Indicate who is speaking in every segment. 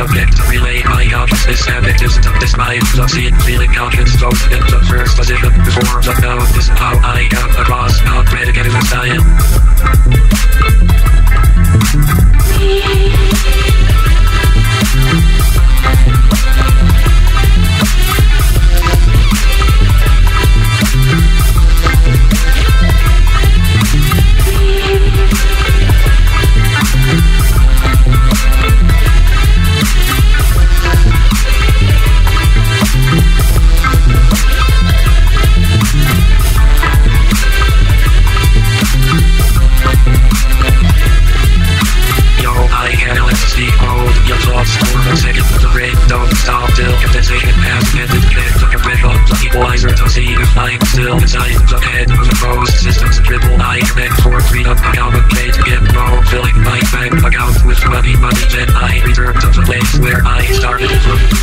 Speaker 1: subject to Relay my consciousness and it isn't of this mind The scene feeling conscious Those in the first position. Before the This is how I am across. Not predicated with style electricity hold your thoughts for a second. The brain don't stop till condensation has ended. Connect the compressor, the equalizer to see if I'm still inside the head of the closed systems. Triple I connect for freedom. Communicate, get low, filling my bank account with money, money. Then I return to the place where I started from.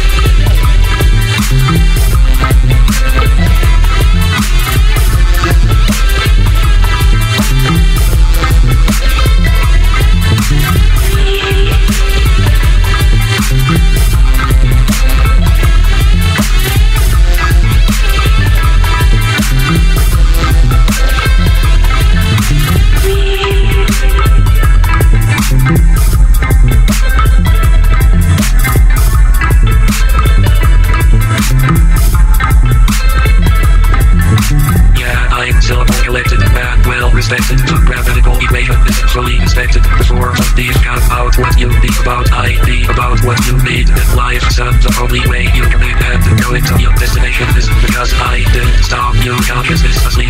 Speaker 1: Respected. The grammatical equation is fully expected before these come out what you think about. I think about what you need in life. So the only way you can make that going to your destination is because I didn't stop your consciousness asleep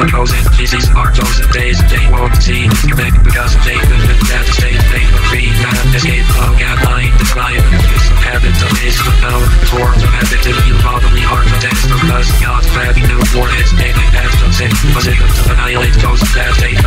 Speaker 1: Supposed feces are those days they won't see you back because they could live in that state they agree not escape. Log at night the crime is habit of his now for the habit of you're harm attacks because God's grabbing no warheads and I have done sin was it to annihilate those that they